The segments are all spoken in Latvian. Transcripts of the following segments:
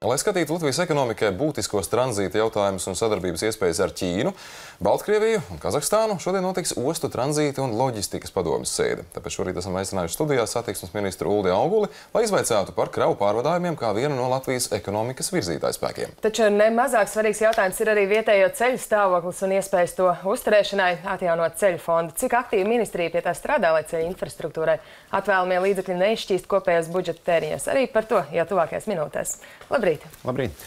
Lai skatītu Latvijas ekonomikai būtiskos tranzīta jautājumus un sadarbības iespējas ar Ķīnu, Baltkrieviju un Kazahstānu, šodien notiks ostu tranzīta un loģistikas padomas sēde. Tāpēc šorīt esam aicinājuši studijā satiksmes ministru Uldi Auguli, lai izvaicātu par kravu pārvadājumiem kā vienu no Latvijas ekonomikas virzītājspēkiem. Taču nemazāk svarīgs jautājums ir arī vietējo ceļu stāvoklis un iespējas to uzturēšanai, atjaunot ceļu fondu. Cik aktīvi ministrija pie tā strādā, lai ceļu infrastruktūrai atvēlamie līdzekļi neizšķīst kopējos budžeta tēriņos? Arī par to jau tuvākajās minūtēs. Labrīt! Labrīt! Labrīt.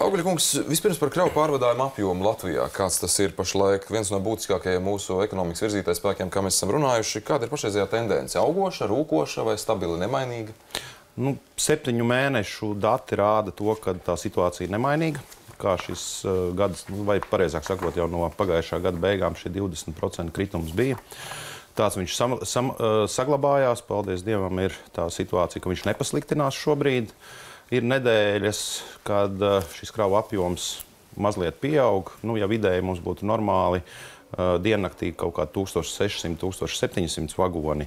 Augļa kungs, vispirms par kravu pārvadājumu apjomu Latvijā. Kāds tas ir pašlaik? Viens no būtiskākajiem mūsu ekonomikas virzītājs spēkiem, kā mēs esam runājuši. Kāda ir pašreizējā tendence? Augoša, rūkoša vai stabili nemainīga? Nu, septiņu mēnešu dati rāda to, ka tā situācija ir nemainīga. Kā šis uh, gads, nu, vai pareizāk sakot, jau no pagājušā gada beigām šie 20% kritums bija. Tāds viņš sam, sam, uh, saglabājās. Paldies Dievam, ir tā situācija, ka viņš nepasliktinās šobrīd. Uh, Ir nedēļas, kad eh, šis kravu apjoms mazliet pieaug. Nu, ja vidēji mums būtu normāli uh, diennaktī kaut kādi 1600, 1700 vagoni,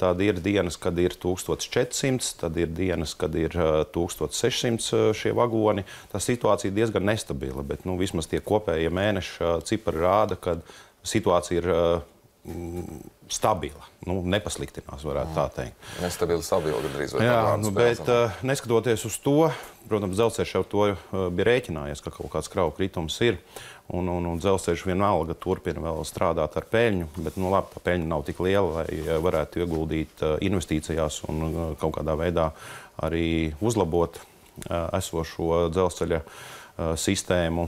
tad ir dienas, kad ir 1400, tad ir dienas, kad ir uh, 1600 šie vagoni. Tā situācija ir diezgan nestabila, bet nu, vismaz tie kopējie mēneša cipari rāda, ka situācija ir uh, stabila. Nu, nepasliktinās, varētu tā teikt. Nestabila, stabila gandrīz. Jā, nu, bet uh, neskatoties uz to, protams, dzelzceļš jau to uh, bija rēķinājies, ka kaut kāds kravu kritums ir. Un, un, un dzelzceļš vienalga turpina vēl strādāt ar peļņu, bet nu, labi, tā peļņa nav tik liela, lai varētu ieguldīt uh, investīcijās un uh, kaut kādā veidā arī uzlabot uh, esošo dzelzceļa uh, sistēmu.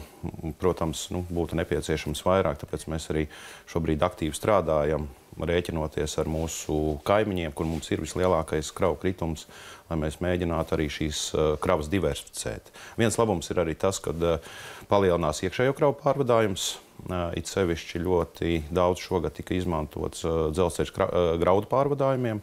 Protams, nu, būtu nepieciešams vairāk, tāpēc mēs arī šobrīd aktīvi strādājam, rēķinoties ar mūsu kaimiņiem, kur mums ir vislielākais kravu kritums, lai mēs mēģinātu arī šīs kravas diversificēt. Viens labums ir arī tas, ka palielinās iekšējo kravu pārvadājums. It sevišķi ļoti daudz šogad tika izmantots dzelzceļa graudu pārvadājumiem,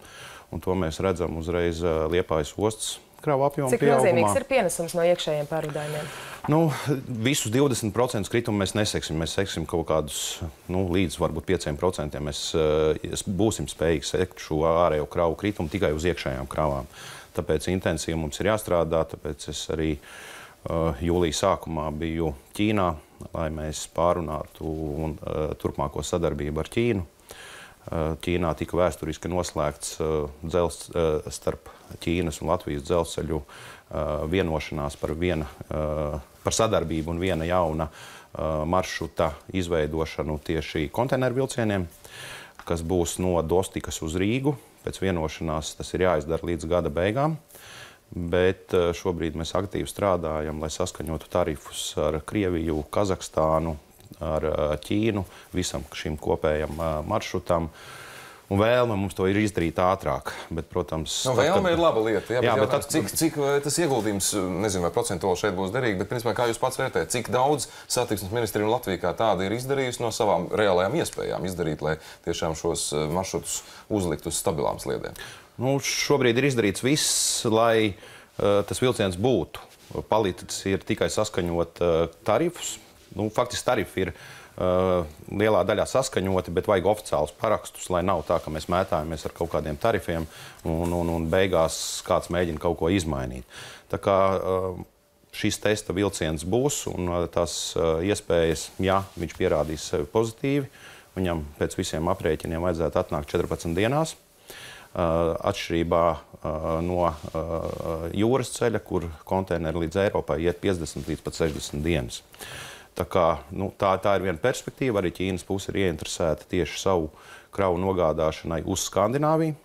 un to mēs redzam uzreiz Liepājas ostas kravu apjomu Cik pieaugumā. nozīmīgs ir pienesums no iekšējiem pārvadājumiem? Nu, visus 20% kritumu mēs neseksim. Mēs seksim kaut kādus nu, līdz varbūt 5%. Mēs uh, būsim spējīgi sekt šo ārējo kravu kritumu tikai uz iekšējām kravām. Tāpēc intensīvi mums ir jāstrādā. Tāpēc es arī uh, jūlijā sākumā biju Ķīnā, lai mēs pārunātu un, uh, turpmāko sadarbību ar Ķīnu. Ķīnā tika vēsturiski noslēgts dzels, starp Ķīnas un Latvijas dzelzceļu vienošanās par, viena, par sadarbību un viena jauna maršruta izveidošanu tieši konteineru vilcieniem, kas būs no Dostikas uz Rīgu. Pēc vienošanās tas ir jāizdara līdz gada beigām. Bet šobrīd mēs aktīvi strādājam, lai saskaņotu tarifus ar Krieviju, Kazahstānu, ar Ķīnu, visam šim kopējam maršrutam. Un vēlme mums to ir izdarīt ātrāk. Bet, protams, nu, vēlme tad, ir laba lieta. Jā, jā, bet tad, cik, cik tas ieguldījums, nezinu, vai procentuāli šeit būs derīgi, bet, principā, kā jūs pats vērtējat, cik daudz satiksmes ministrija un Latvija kā tāda ir izdarījusi no savām reālajām iespējām izdarīt, lai tiešām šos maršrutus uzlikt uz stabilām sliedēm? Nu, šobrīd ir izdarīts viss, lai uh, tas vilciens būtu. Palicis ir tikai saskaņot uh, tarifus, nu, faktiski tarifi ir uh, lielā daļā saskaņoti, bet vajag oficiālus parakstus, lai nav tā, ka mēs mētājamies ar kaut kādiem tarifiem un, un, un beigās kāds mēģina kaut ko izmainīt. Tā kā uh, šis testa vilciens būs un uh, tās iespējas, ja viņš pierādīs sevi pozitīvi, viņam pēc visiem aprēķiniem vajadzētu atnākt 14 dienās. Atšķirībā no jūras ceļa, kur konteineri līdz Eiropai iet 50 līdz 60 dienas. Tā, kā, nu, tā, tā ir viena perspektīva. Arī Ķīnas puse ir ieinteresēta tieši savu kravu nogādāšanai uz Skandināviju,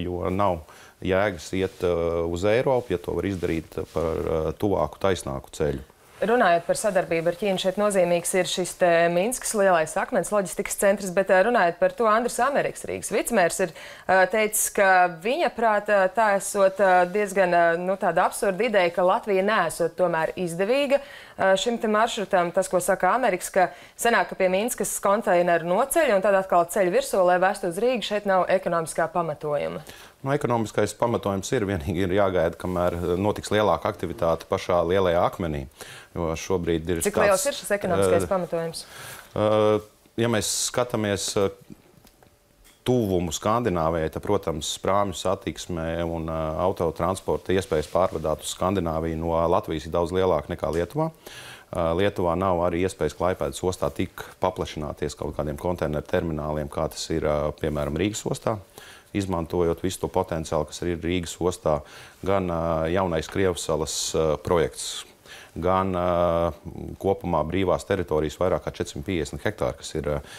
jo nav jēgas iet uz Eiropu, ja to var izdarīt par tuvāku, taisnāku ceļu. Runājot par sadarbību ar Ķīnu, šeit nozīmīgs ir šis Minskas lielais akmens loģistikas centrs, bet runājot par to, Andris Amerikas Rīgas vicemērs ir teicis, ka viņa prātā tā esot diezgan nu, tāda absurda ideja, ka Latvija nesot tomēr izdevīga šim te maršrutam. Tas, ko saka Amerikas, ka senāk, ka pie Minskas konteineru noceļ un tad atkal ceļ virsū, lai vēstu uz Rīgu, šeit nav ekonomiskā pamatojuma. Nu, ekonomiskais pamatojums ir vienīgi ir jāgaida, kamēr notiks lielāka aktivitāte pašā lielajā akmenī. Jo šobrīd ir. Cik tāds, liels ir šis ekonomiskais uh, pamatojums? Uh, ja mēs skatāmies uh, tuvumu Skandināvijai, tad, protams, prāmju satiksme un uh, autotransporta iespējas pārvadāt uz Skandināviju no Latvijas ir daudz lielāka nekā Lietuvā. Uh, Lietuvā nav arī iespējas Klaipēdas ostā tik paplašināties kaut kādiem konteineru termināliem, kā tas ir uh, piemēram Rīgas ostā. Izmantojot visu to potenciālu, kas ir Rīgas ostā, gan uh, jaunais Krievsalas uh, projekts, gan uh, kopumā brīvās teritorijas vairāk kā 450 hektāri, kas ir uh,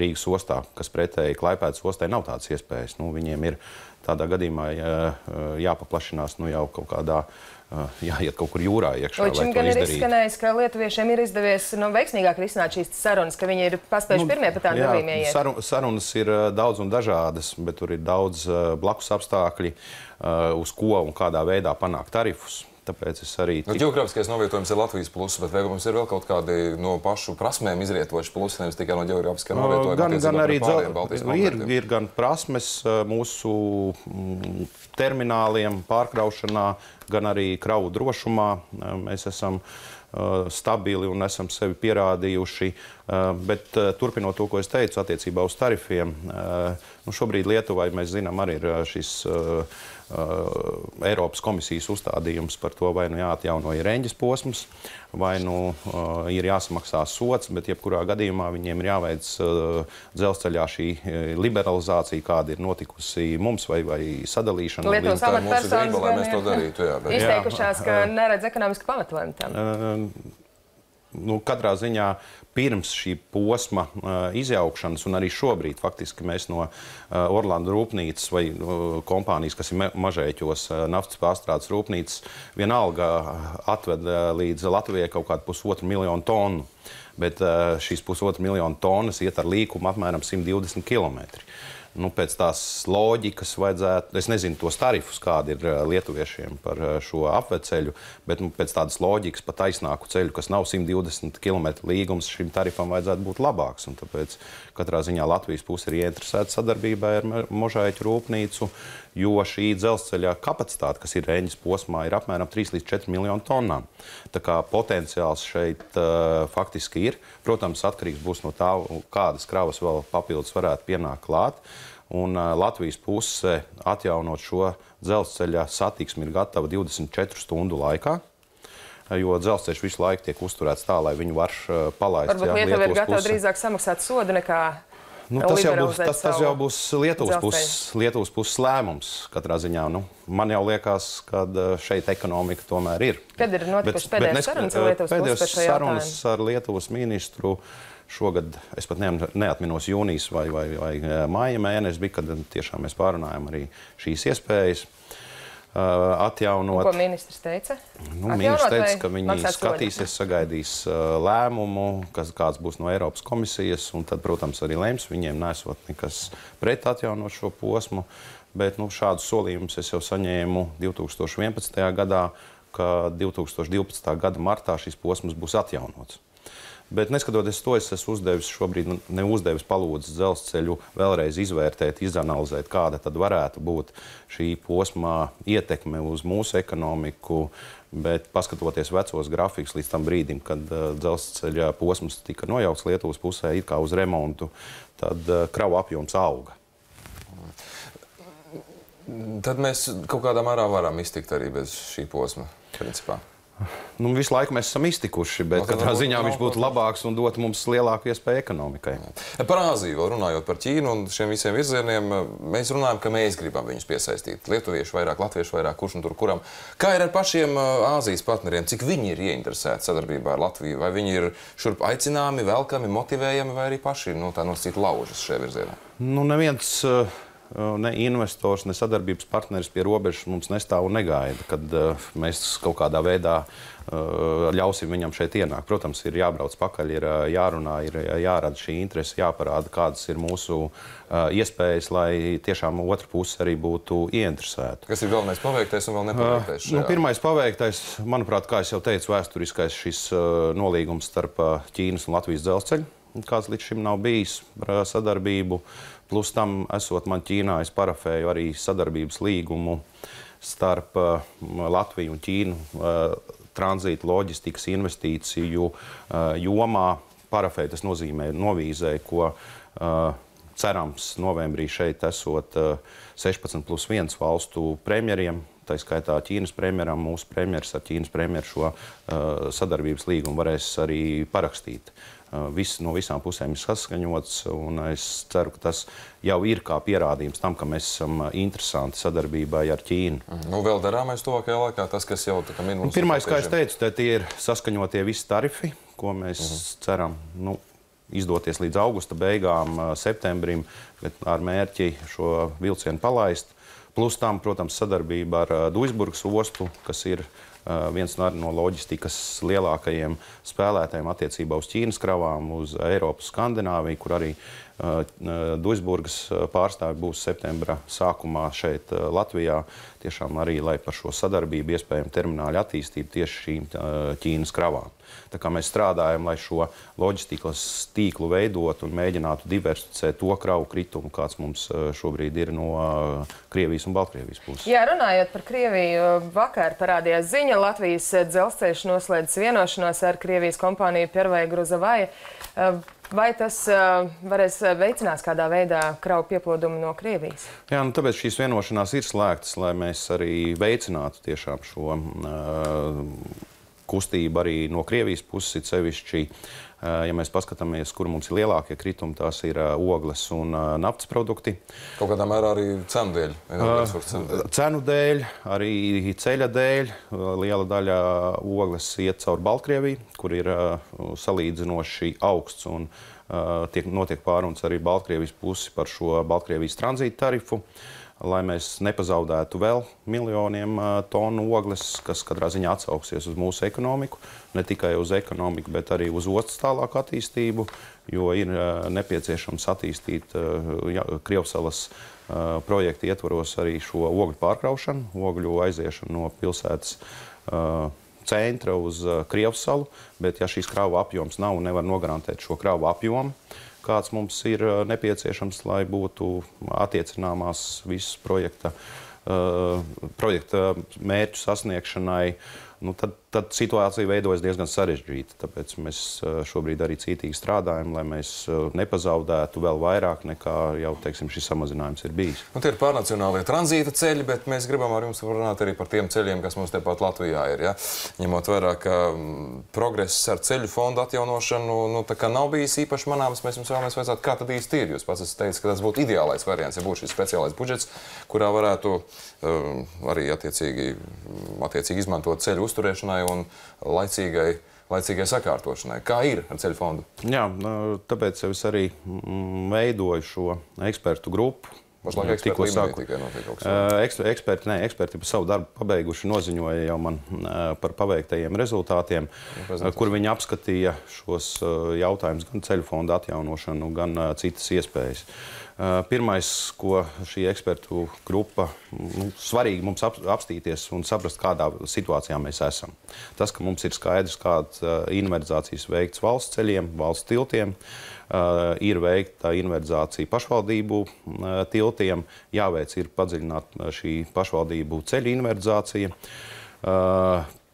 Rīgas ostā, kas pretēji Klaipēdas ostai nav tādas iespējas. Nu, viņiem ir tādā gadījumā jā, jāpaplašinās nu, jau kaut kādā jāiet kaut kur jūrā iekšā. Šim gan ir izskanējis, ka lietuviešiem ir izdevies nu, veiksmīgāk risināt šīs sarunas, ka viņi ir paspējuši nu, pirmie pa tām durvīm ieiet. Sarun, sarunas ir daudz un dažādas, bet tur ir daudz blakus apstākļi, uz ko un kādā veidā panākt tarifus. Tāpēc es arī. Nu, tik... Geogrāfiskais novietojums ir Latvijas pluss, bet vai mums ir vēl kaut kādi no pašu prasmēm izrietoši plusi, nevis tikai no geogrāfiskā novietojuma? Gan, gan arī dzel... ir, ir gan prasmes mūsu mm, termināliem, pārkraušanā, gan arī kravu drošumā. Mēs esam stabili un esam sevi pierādījuši. Bet turpinot to, ko es teicu attiecībā uz tarifiem, nu šobrīd Lietuvai mēs zinām arī ir šis Uh, Eiropas komisijas uzstādījums par to, vai nu jāatjauno ir reņģis posms, vai nu uh, ir jāsamaksā sots, bet jebkurā gadījumā viņiem ir jāveic uh, dzelzceļā šī liberalizācija, kāda ir notikusi mums, vai, vai sadalīšana. Lietuvas amatpersonas lai mēs to darītu. Jā, bet... Izteikušās, ka neredz ekonomiski pamatojumu tam. Uh, nu, katrā ziņā pirms šī posma uh, izjaukšanas, un arī šobrīd faktiski mēs no uh, Orlando rūpnīcas vai uh, kompānijas, kas ir mažēķos uh, naftas pārstrādes rūpnīcas, vienalga atved uh, līdz Latvijai kaut kādu pusotru miljonu tonu. Bet uh, šīs pusotru miljonu tonnas iet ar līkumu apmēram 120 km. Uh, nu, pēc tās loģikas vajadzētu, es nezinu tos tarifus, kādi ir eh, lietuviešiem par eh, šo apveceļu, bet nu, pēc tādas loģikas pa taisnāku ceļu, kas nav 120 km līgums, šim tarifam vajadzētu būt labāks. Un tāpēc katrā ziņā Latvijas puse ir ieinteresēta sadarbībā ar Možaiķu rūpnīcu, jo šī dzelzceļa kapacitāte, kas ir Reņģis posmā, ir apmēram 3 līdz 4 miljonu tonnām. Tā kā potenciāls šeit uh, faktiski ir. Protams, atkarīgs būs no tā, kādas kravas vēl papildus varētu pienākt klāt. Un uh, Latvijas puse atjaunot šo dzelzceļa satiksmi ir gatava 24 stundu laikā jo dzelzceļš visu laiku tiek uzturēts tā, lai viņu var palaist. Varbūt jā, Lietuva ir gatava drīzāk samaksāt sodu nekā Nu, tas, jau būs, tas, tas jau būs Lietuvas puses, Lietuvas puses lēmums. Katrā ziņā nu, man jau liekas, ka šeit ekonomika tomēr ir. Kad ir notikušas pēdējās sarunas ar Lietuvas pēdējās sarunas ar Lietuvas ministru? Šogad es pat ne, neatminos jūnijas vai, vai, vai māja mēnesis, bija, kad tiešām mēs pārunājām arī šīs iespējas. Uh, atjaunot. Un ko ministrs teica? Nu, ministrs teica, ka viņi skatīsies, sagaidīs uh, lēmumu, kas, kāds būs no Eiropas komisijas, un tad, protams, arī lems viņiem nesot nekas pret atjaunot šo posmu. Bet nu, šādus solījumus es jau saņēmu 2011. gadā, ka 2012. gada martā šis posms būs atjaunots. Bet neskatoties to, es esmu uzdevis šobrīd, nu, ne uzdevis palūdzis dzelzceļu vēlreiz izvērtēt, izanalizēt, kāda tad varētu būt šī posmā ietekme uz mūsu ekonomiku. Bet paskatoties vecos grafikus līdz tam brīdim, kad uh, dzelzceļa posms tika nojaukts Lietuvas pusē, it kā uz remontu, tad uh, kravu apjoms auga. Tad mēs kaut kādā mērā varam iztikt arī bez šī posma, principā. Nu, visu laiku mēs esam iztikuši, bet no, nu, katrā ziņā viņš būtu labāks un dotu mums lielāku iespēju ekonomikai. Par Āziju, runājot par Ķīnu un šiem visiem virzieniem, mēs runājam, ka mēs gribam viņus piesaistīt. Lietuvieši vairāk, latvieši vairāk, kurš un tur kuram. Kā ir ar pašiem Āzijas partneriem? Cik viņi ir ieinteresēti sadarbībā ar Latviju? Vai viņi ir šurp aicināmi, velkami, motivējami, vai arī paši no tā nosacīt laužas šajā virzienā? Nu, neviens, uh ne investors, ne sadarbības partneris pie robežas mums nestāv un negaida, kad uh, mēs kaut kādā veidā uh, ļausim viņam šeit ienākt. Protams, ir jābrauc pakaļ, ir uh, jārunā, ir jārada šī interese, jāparāda, kādas ir mūsu iespējas, lai tiešām otra puse arī būtu ieinteresēta. Kas ir galvenais paveiktais un vēl nepaveiktais? Nu, pirmais paveiktais, manuprāt, kā jau teicu, vēsturiskais šis nolīgums starp Ķīnas un Latvijas dzelzceļu, kāds līdz šim nav bijis sadarbību. Uh, Plus tam, esot man Ķīnā, es parafēju arī sadarbības līgumu starp uh, Latviju un Ķīnu uh, tranzīta loģistikas investīciju uh, jomā. Parafēju tas nozīmē novīzē, ko cerams, novembrī šeit esot 16 plus 1 valstu premjeriem. Tā skaitā Ķīnas premjeram, mūsu premjeras ar Ķīnas premjeru šo sadarbības līgumu varēs arī parakstīt. Uh, viss no visām pusēm ir saskaņots, es ceru, ka tas jau ir kā pierādījums tam, ka mēs esam interesanti sadarbībai ar Ķīnu. Mm. Nu, vēl darāmais tuvākajā laikā, tas, kas jau tā kā minūtes. Pirmais, kā es teicu, tie ir saskaņotie visi tarifi, ko mēs mm -hmm. ceram. Nu, izdoties līdz augusta beigām, septembrim, bet ar mērķi šo vilcienu palaist. Plus tam, protams, sadarbība ar Duisburgas ostu, kas ir viens no loģistikas lielākajiem spēlētājiem attiecībā uz Ķīnas kravām, uz Eiropu, Skandināviju, kur arī Duisburgas pārstāvi būs septembra sākumā šeit Latvijā. Tiešām arī, lai par šo sadarbību, iespējami termināļu attīstību tieši šīm Ķīnas kravām. Tā kā mēs strādājam, lai šo loģistikas tīklu veidot un mēģinātu diversificēt to kravu kritumu, kāds mums šobrīd ir no Krievijas un Baltkrievijas puses. Jā, runājot par Krieviju, vakar parādījās ziņa, Latvijas dzelzceļš noslēdz vienošanos ar Krievijas kompāniju Pervai Gruzavai. Eh, vai tas uh, varēs veicināt kādā veidā kravu pieplūdumu no Krievijas? Jā, nu, tāpēc šīs vienošanās ir slēgtas, lai mēs arī veicinātu tiešām šo uh, kustība arī no Krievijas puses, it sevišķi, ja mēs paskatāmies, kur mums ir lielākie kritumi, tās ir ogles un naftas produkti. Kaut kādā mērā arī cenu dēļ. Cenu dēļ, arī ceļa dēļ. Liela daļa ogles iet caur Baltkrieviju, kur ir salīdzinoši augsts un tiek, notiek pārunas arī Baltkrievijas pusi par šo Baltkrievijas tranzīta tarifu. Uh, lai mēs nepazaudētu vēl miljoniem tonu ogles, kas katrā ziņā atsauksies uz mūsu ekonomiku, ne tikai uz ekonomiku, bet arī uz ostas tālāku attīstību, jo ir nepieciešams attīstīt ja, Krievsalas projekta ietvaros arī šo ogļu pārkraušanu, ogļu aiziešanu no pilsētas centra uz Krievsalu, bet ja šīs kravu apjoms nav un nevar nogarantēt šo kravu apjomu, kāds mums ir uh, nepieciešams, lai būtu attiecināmās visas projekta, uh, projekta mērķu sasniegšanai. Nu, tad tad situācija veidojas diezgan sarežģīta. Tāpēc mēs eh, šobrīd arī cītīgi strādājam, lai mēs eh, nepazaudētu vēl vairāk nekā jau teiksim, šis samazinājums ir bijis. Nu, tie ir pārnacionālie tranzīta ceļi, bet mēs gribam ar jums runāt arī par tiem ceļiem, kas mums tepat Latvijā ir. Ja? Ņemot vērā, ka mm, progress ar ceļu fondu atjaunošanu nu, nav bijis īpaši manāms, mēs jums vēlamies vajadzētu, kā tad īsti ir. Jūs pats esat teicis, ka tas būtu ideālais variants, ja būtu šis speciālais budžets, kurā varētu um, arī attiecīgi, attiecīgi izmantot ceļu uzturēšanai uzturēšanai un laicīgai, laicīgai sakārtošanai. Kā ir ar ceļu fondu? Jā, nu, tāpēc es arī veidoju šo ekspertu grupu. Pašlaik eksperti līmenī tikai notiek kaut kas. Eksperti, ne, eksperti par savu darbu pabeiguši noziņoja jau man par paveiktajiem rezultātiem, nu, kur viņi apskatīja šos jautājumus gan ceļu fonda atjaunošanu, gan citas iespējas. Pirmais, ko šī ekspertu grupa, nu, svarīgi mums ap, apstīties un saprast, kādā situācijā mēs esam. Tas, ka mums ir skaidrs, kāda inventarizācijas veikts valsts ceļiem, valsts tiltiem, uh, ir veikta inventarizācija pašvaldību uh, tiltiem, jāveic ir padziļināta šī pašvaldību ceļu inventarizācija,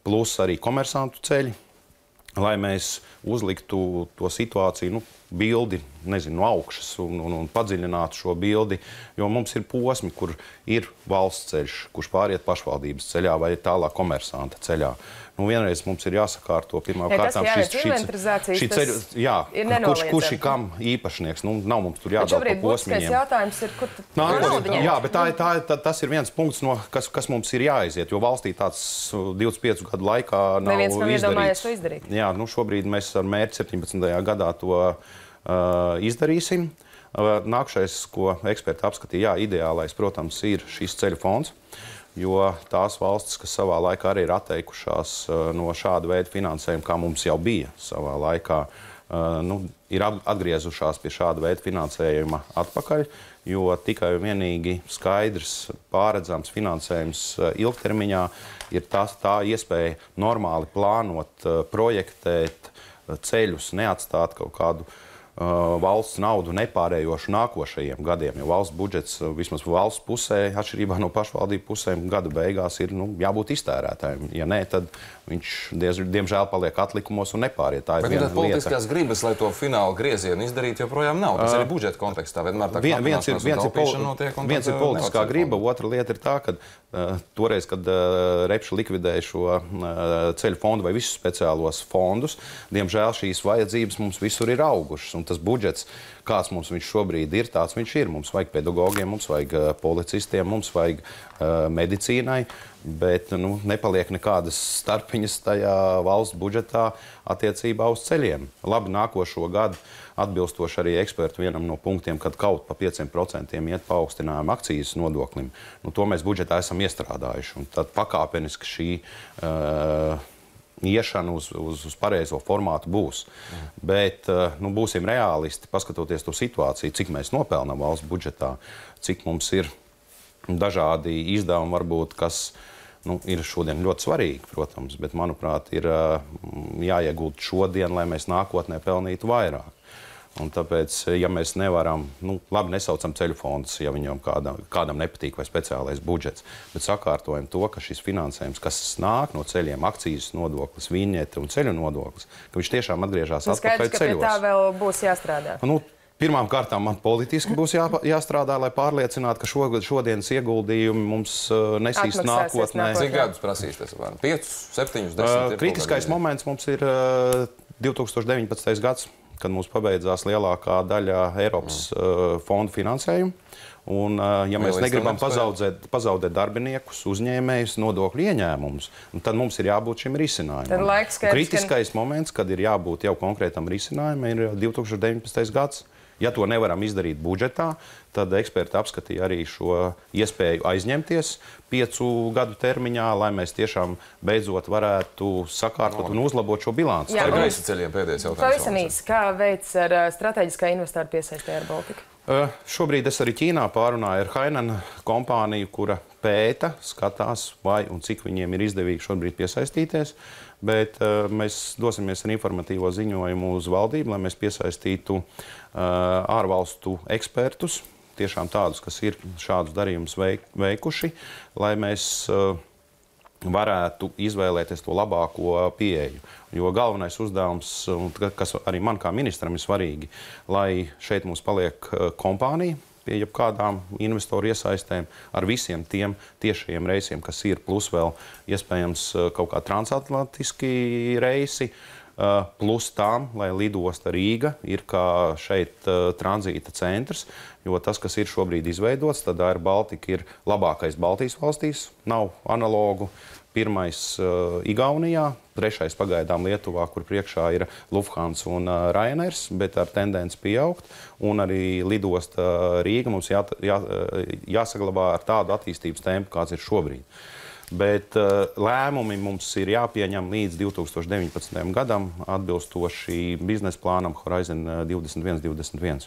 plus arī komersantu ceļi, lai mēs uzliktu to situāciju. Nu, bildi nezinu, no augšas un, un, un padziļināt šo bildi. Jo mums ir posmi, kur ir valsts ceļš, kurš pāriet pašvaldības ceļā vai tālāk komersanta ceļā. Nu, vienreiz mums ir jāsakārto pirmā kārtā šis, šis, šī ceļa, jā, kurš, kurš ir kam īpašnieks. Nu, nav mums tur jādara pa posmiņiem. jautājums ir, kur Nākot, jā, bet tā, tā, tā, tas ir viens punkts, no, kas, kas mums ir jāaiziet, jo valstī tāds 25 uh, gadu laikā nav Neviens nav iedomājies to izdarīt. Jā, nu šobrīd mēs ar mērķi 17. gadā to Uh, izdarīsim. Uh, nākšais, ko eksperti apskatīja, jā, ideālais, protams, ir šis ceļu fonds. Jo tās valstis, kas savā laikā arī ir atteikušās uh, no šāda veida finansējuma, kā mums jau bija savā laikā, nu, ir atgriezušās pie šāda veida finansējuma atpakaļ. Jo tikai un vienīgi skaidrs, pārredzams finansējums ilgtermiņā ir tā, tā iespēja normāli plānot, projektēt ceļus, neatstāt kaut kādu valsts naudu nepārējošu nākošajiem gadiem. Jo valsts budžets vismaz valsts pusē, atšķirībā no pašvaldību pusēm, gada beigās ir nu, jābūt iztērētājiem. Ja nē, tad viņš diez, diemžēl paliek atlikumos un nepāriet. Tā ir Bet viena tad politiskās lieta. gribas, lai to finālu griezienu izdarītu, joprojām nav. Tas arī budžeta kontekstā vienmēr tā Vien, viens ir, viens ir, poli, notiek, viens ir uh, politiskā griba, otra lieta ir tā, ka uh, toreiz, kad uh, Repša likvidēja šo uh, ceļu fondu vai visus speciālos fondus, diemžēl šīs vajadzības mums visur ir augušas. Un tas budžets, kāds mums šobrīd ir, tāds viņš ir. Mums vajag pedagogiem, mums vajag uh, policistiem, mums vajag uh, medicīnai. Bet nu, nepaliek nekādas starpiņas tajā valsts budžetā attiecībā uz ceļiem. Labi, nākošo gadu atbilstoši arī ekspertu vienam no punktiem, kad kaut pa 5% iet paaugstinājumu akcijas nodoklim. Nu, to mēs budžetā esam iestrādājuši. Un tad pakāpeniski šī uh, iešana uz, uz, uz pareizo formātu būs. Mm. Bet uh, nu, būsim realisti, paskatoties to situāciju, cik mēs nopelnām valsts budžetā, cik mums ir dažādi izdevumi, varbūt, kas nu, ir šodien ļoti svarīgi, protams, bet manuprāt, ir uh, jāiegūt šodien, lai mēs nākotnē pelnītu vairāk. Un tāpēc, ja mēs nevaram, nu, labi, nesaucam ceļu fondus, ja viņam kādam, kādam nepatīk vai speciālais budžets, bet sakārtojam to, ka šis finansējums, kas nāk no ceļiem, akcijas nodoklis, viņiete un ceļu nodoklis, ka viņš tiešām atgriežas Nu, atpakaļ skaidrs, ka ceļos. tā vēl būs jāstrādā. Nu, Pirmām kārtām man politiski būs jā, jāstrādā, lai pārliecinātu, ka šogad, šodienas ieguldījumi mums uh, nesīs nākotnē. Cik gadus prasīs tas? apmēram? Piecus, septiņus, desmit? Uh, ir kaut kritiskais moments mums ir uh, 2019. gads, kad mums pabeidzās lielākā daļa Eiropas uh, fondu finansējumu. Un, uh, ja mēs Vēl negribam instruments pazaudēt, pazaudēt darbiniekus, uzņēmējus, nodokļu ieņēmumus, tad mums ir jābūt šim risinājumam. Tad laiks skaidrs, ka- Kritiskais moments, kad ir jābūt jau konkrētam risinājumam, ir 2019. gads. Ja to nevaram izdarīt budžetā, tad eksperti apskatīja arī šo iespēju aizņemties piecu gadu termiņā, lai mēs tiešām beidzot varētu sakārtot un uzlabot šo bilanci. Jā, gaisa ceļiem pēdējais jautājums. Pavisam īsi, kā veids ar strateģiskā investāra piesaistē ar Baltiku? Uh, šobrīd es arī Ķīnā pārunāju ar Hainanu kompāniju, kura pēta, skatās, vai un cik viņiem ir izdevīgi šobrīd piesaistīties. Bet uh, mēs dosimies ar informatīvo ziņojumu uz valdību, lai mēs piesaistītu uh, ārvalstu ekspertus, tiešām tādus, kas ir šādus darījumus veik, veikuši, lai mēs uh, varētu izvēlēties to labāko pieeju. Jo galvenais uzdevums, kas arī man kā ministram ir svarīgi, lai šeit mums paliek eh, kompānija pie jebkādām investoru iesaistēm ar visiem tiem tiešajiem reisiem, kas ir, plus vēl iespējams eh, kaut kā transatlantiski reisi. Uh, plus tam, lai lidosta Rīga ir kā šeit uh, tranzīta centrs, jo tas, kas ir šobrīd izveidots, tad Air Baltica ir labākais Baltijas valstīs, nav analogu. Pirmais uh, Igaunijā, trešais pagaidām Lietuvā, kur priekšā ir Lufthansa un uh, Rainers, bet ar tendenci pieaugt. Un arī lidosta Rīga mums jā, jā, jāsaglabā ar tādu attīstības tempu, kāds ir šobrīd. Bet uh, lēmumi mums ir jāpieņem līdz 2019. gadam, atbilstoši biznesa plānam Horizon uh, 21, 21.